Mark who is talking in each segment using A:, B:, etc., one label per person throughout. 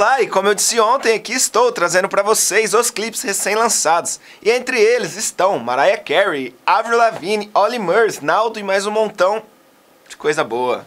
A: Ah, e como eu disse ontem, aqui estou trazendo para vocês os clipes recém-lançados. E entre eles estão Mariah Carey, Avril Lavigne, Olly Murs, Naldo e mais um montão de coisa boa.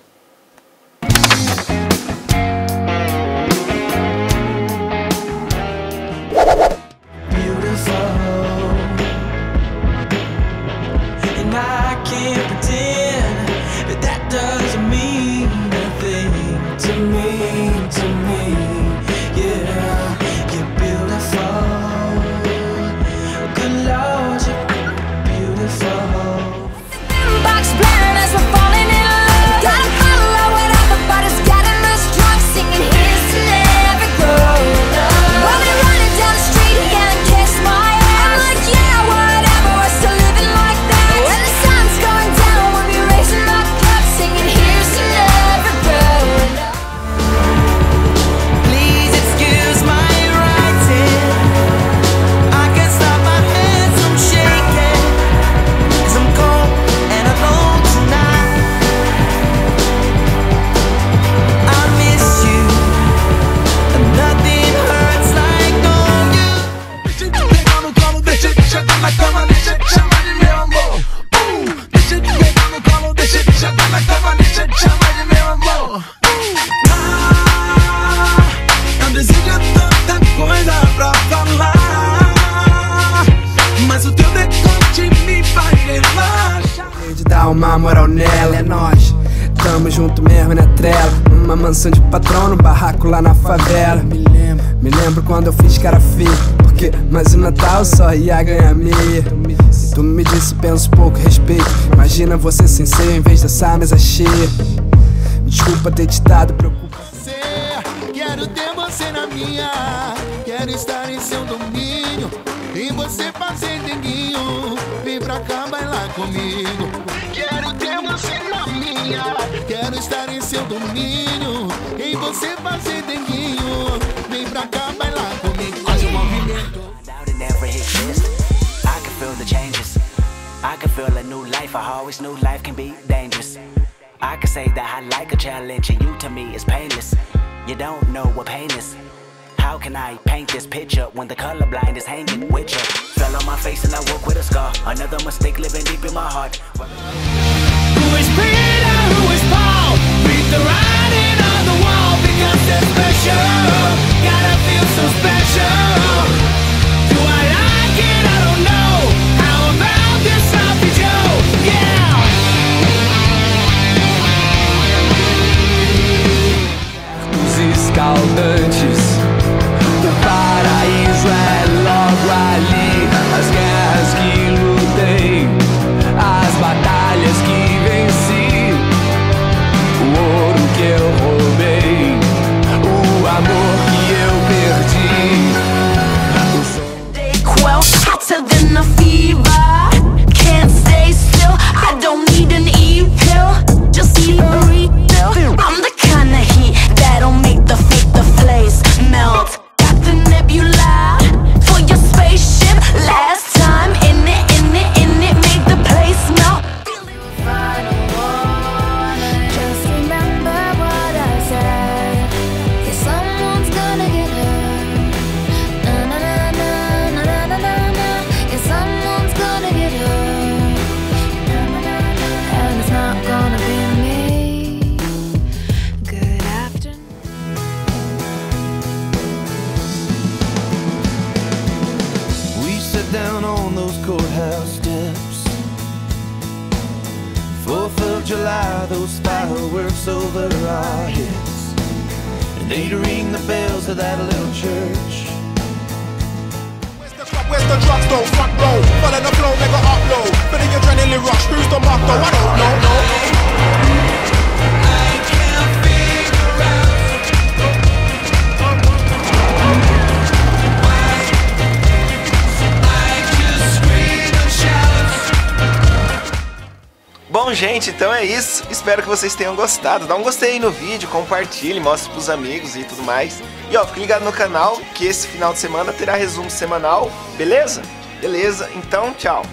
B: Uma moral nela, é nós. Tamo junto mesmo na trela. Numa mansão de patrão, no barraco lá na favela. Me lembro, me lembro quando eu fiz cara feia. Porque mais o Natal só ia ganhar meia. Tu me disse, penso pouco, respeito. Imagina você sem ser em vez dessa mesa cheia. Desculpa ter te dado, preocupa.
C: Quero ter você na minha. Quero estar em seu domínio. E você fazer denguinho. Pra cá comigo. Quero ter você na minha. Quero estar em seu domínio. Você fazer denguinho. Vem pra cá comigo. Faz movimento.
D: I can feel the changes. I can feel a new life. I always knew life can be dangerous. I can say that I like a challenge, and you to me is painless. You don't know what pain is. How can I paint this picture when the colorblind is hanging with you? Fell on my face and I woke with a scar. Another mistake living deep in my heart.
C: July, those fireworks over our heads. And they'd ring the bells of that little church.
E: Where's the where's the drugs though? Follow the flow, mega upload. Adrenaline rush, the motto? I
A: Gente, então é isso. Espero que vocês tenham gostado. Dá um gostei aí no vídeo, compartilhe, mostre pros amigos e tudo mais. E ó, fique ligado no canal que esse final de semana terá resumo semanal, beleza? Beleza, então tchau.